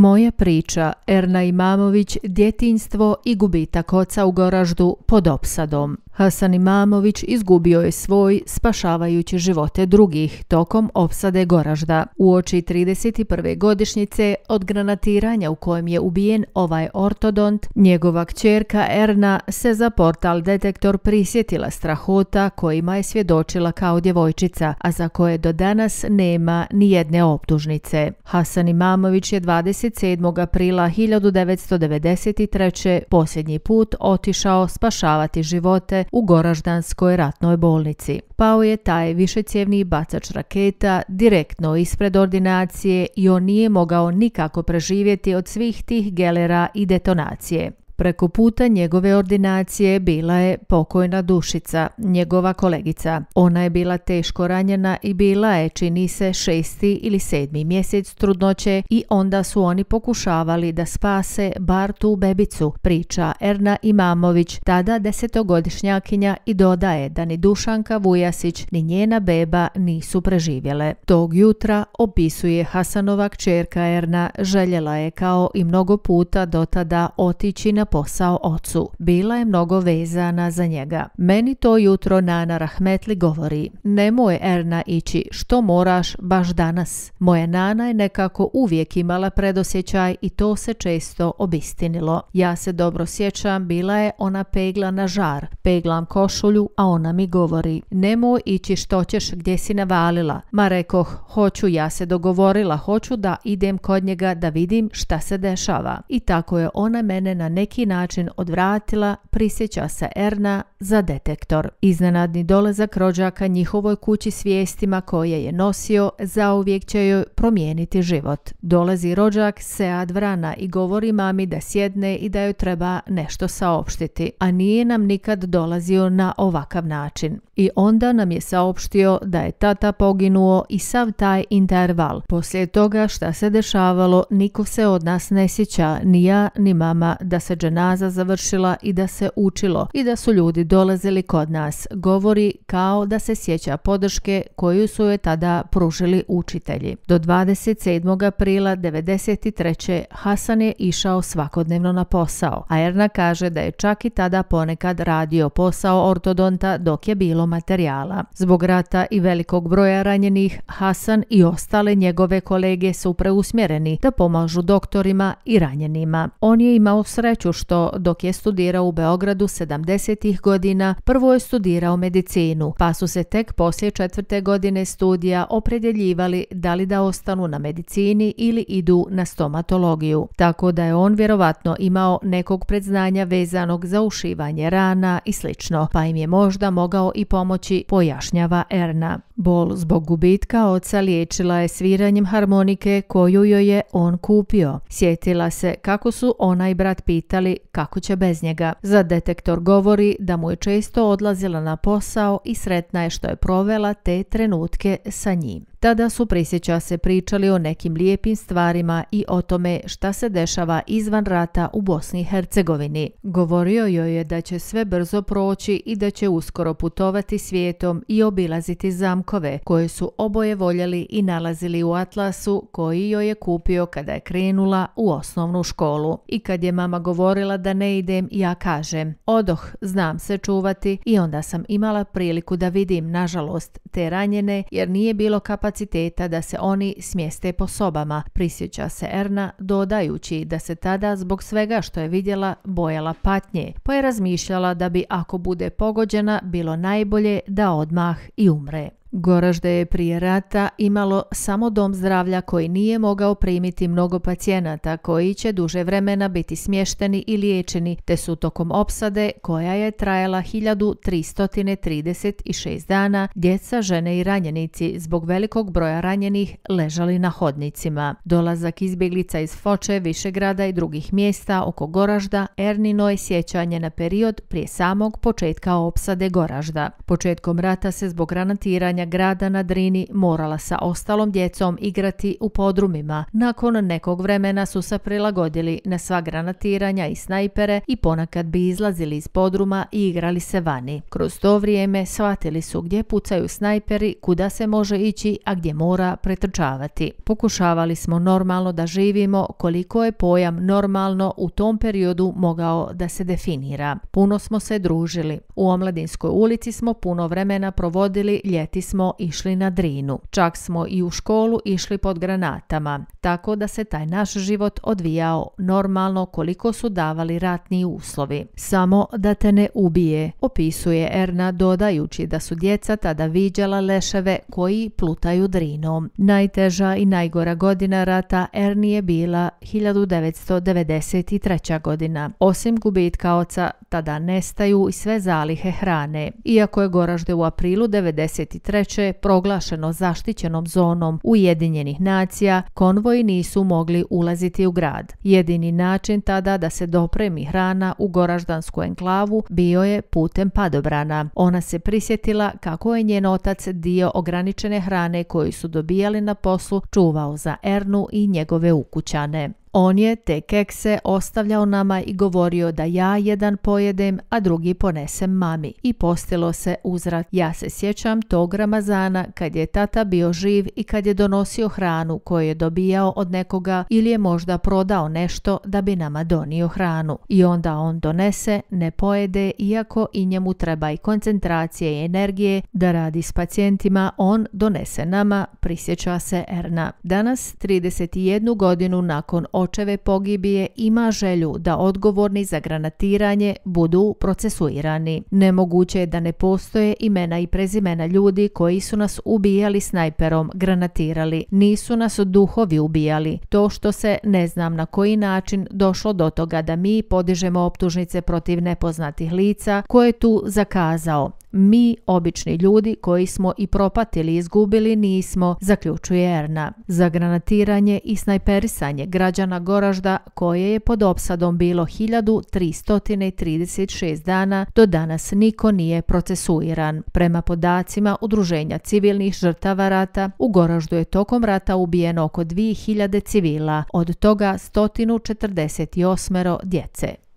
Moja priča Erna Imamović, djetinstvo i gubitak oca u Goraždu pod opsadom. Hasan Imamović izgubio je svoj spašavajući živote drugih tokom opsade Goražda. U oči 31. godišnjice od granatiranja u kojem je ubijen ovaj ortodont, njegova kćerka Erna se za portal Detektor prisjetila strahota kojima je svjedočila kao djevojčica, a za koje do danas nema ni jedne optužnice. Hasan Imamović je 27. aprila 1993. posljednji put otišao spašavati živote u Goraždanskoj ratnoj bolnici. Pao je taj višecjevni bacač raketa direktno ispred ordinacije i on nije mogao nikako preživjeti od svih tih gelera i detonacije. Preko puta njegove ordinacije bila je pokojna dušica, njegova kolegica. Ona je bila teško ranjena i bila je, čini se, šesti ili sedmi mjesec trudnoće i onda su oni pokušavali da spase bar tu bebicu, priča Erna Imamović, tada desetogodišnjakinja i dodaje da ni Dušanka Vujasić ni njena beba nisu preživjele. Tog jutra opisuje Hasanova kćerka Erna, željela je kao i mnogo puta do tada otići na posao ocu. Bila je mnogo vezana za njega. Meni to jutro Nana Rahmetli govori, nemoj Erna ići, što moraš baš danas. Moja Nana je nekako uvijek imala predosjećaj i to se često obistinilo. Ja se dobro sjećam, bila je ona pegla na žar. Peglam košulju, a ona mi govori, nemoj ići što ćeš gdje si navalila. Ma rekoh, hoću, ja se dogovorila, hoću da idem kod njega da vidim šta se dešava. I tako je ona mene na neki način odvratila, prisjeća se Erna za detektor. Iznenadni dolazak rođaka njihovoj kući s vijestima koje je nosio zauvijek će joj promijeniti život. Dolazi rođak Sead Vrana i govori mami da sjedne i da joj treba nešto saopštiti, a nije nam nikad dolazio na ovakav način. I onda nam je saopštio da je tata poginuo i sav taj interval. Poslije toga šta se dešavalo, niko se od nas ne sjeća, ni ja ni mama, da se dženaza završila i da se učilo i da su ljudi dolazili kod nas. Govori kao da se sjeća podrške koju su je tada pružili učitelji. Do 27. aprila 93. Hasan je išao svakodnevno na posao, a Erna kaže da je čak i tada ponekad radio posao ortodonta dok je bilo materijala. Zbog rata i velikog broja ranjenih, Hasan i ostale njegove kolege su preusmjereni da pomažu doktorima i ranjenima. On je imao sreću što dok je studirao u Beogradu 70. godina, prvo je studirao medicinu, pa su se tek poslije četvrte godine studija opredjeljivali da li da ostanu na medicini ili idu na stomatologiju. Tako da je on vjerovatno imao nekog predznanja vezanog za ušivanje rana i slično, pa im je možda mogao i pomoći, pojašnjava Erna. Bol zbog gubitka oca liječila je sviranjem harmonike koju joj je on kupio. Sjetila se kako su ona i brat pitali kako će bez njega. Za detektor govori da mu je često odlazila na posao i sretna je što je provela te trenutke sa njim. Tada su prisjeća se pričali o nekim lijepim stvarima i o tome šta se dešava izvan rata u Bosni i Hercegovini. Govorio joj je da će sve brzo proći i da će uskoro putovati svijetom i obilaziti zamkove koje su oboje voljeli i nalazili u atlasu koji joj je kupio kada je krenula u osnovnu školu. I kad je mama govorila da ne idem, ja kažem, odoh, znam se čuvati i onda sam imala priliku da vidim, nažalost, te ranjene jer nije bilo kapaciteta kapaciteta da se oni smjeste po sobama, prisjeća se Erna, dodajući da se tada zbog svega što je vidjela bojala patnje, pa je razmišljala da bi ako bude pogođena bilo najbolje da odmah i umre. Goražde je prije rata imalo samo dom zdravlja koji nije mogao primiti mnogo pacijenata koji će duže vremena biti smješteni i liječeni, te su tokom opsade koja je trajala 1336 dana, djeca, žene i ranjenici zbog velikog broja ranjenih ležali na hodnicima. Dolazak izbjeglica iz Foče, Višegrada i drugih mjesta oko Goražda Ernino je sjećanje na period prije samog početka opsade Goražda. Početkom rata se zbog granatiranja osvajanja grada na Drini morala sa ostalom djecom igrati u podrumima. Nakon nekog vremena su se prilagodili na sva granatiranja i snajpere i ponakad bi izlazili iz podruma i igrali se vani. Kroz to vrijeme shvatili su gdje pucaju snajperi, kuda se može ići, a gdje mora pretrčavati. Pokušavali smo normalno da živimo koliko je pojam normalno u tom periodu mogao da se definira. Puno smo se družili. U Omladinskoj ulici smo puno vremena provodili, ljeti smo išli na drinu. Čak smo i u školu išli pod granatama, tako da se taj naš život odvijao normalno koliko su davali ratni uslovi. Samo da te ne ubije, opisuje Erna dodajući da su djeca tada viđala leševe koji plutaju drinom. Najteža i najgora godina rata Erni je bila 1993. godina. Osim gubitka oca, tada nestaju i sve zalihe hrane. Iako je Goražde u aprilu 1993. proglašeno zaštićenom zonom Ujedinjenih nacija, konvoji nisu mogli ulaziti u grad. Jedini način tada da se dopremi hrana u Goraždansku enklavu bio je putem padobrana. Ona se prisjetila kako je njen otac dio ograničene hrane koju su dobijali na poslu čuvao za Ernu i njegove ukućane. On je te kekse ostavljao nama i govorio da ja jedan pojedem, a drugi ponesem mami. I postilo se uzrat. Ja se sjećam tog Ramazana kad je tata bio živ i kad je donosio hranu koju je dobijao od nekoga ili je možda prodao nešto da bi nama donio hranu. I onda on donese, ne pojede, iako i njemu treba i koncentracije i energije da radi s pacijentima, on donese nama, prisjeća se Erna. Danas, 31 godinu nakon očeve pogibije ima želju da odgovorni za granatiranje budu procesuirani. Nemoguće je da ne postoje imena i prezimena ljudi koji su nas ubijali snajperom, granatirali. Nisu nas duhovi ubijali. To što se ne znam na koji način došlo do toga da mi podižemo optužnice protiv nepoznatih lica koje je tu zakazao. Mi, obični ljudi koji smo i propatili i izgubili nismo, zaključuje Erna. Za granatiranje i snajperisanje građana Goražda koje je pod opsadom bilo 1336 dana, do danas niko nije procesuiran. Prema podacima Udruženja civilnih žrtava rata, u Goraždu je tokom rata ubijeno oko 2000 civila, od toga 148 djece.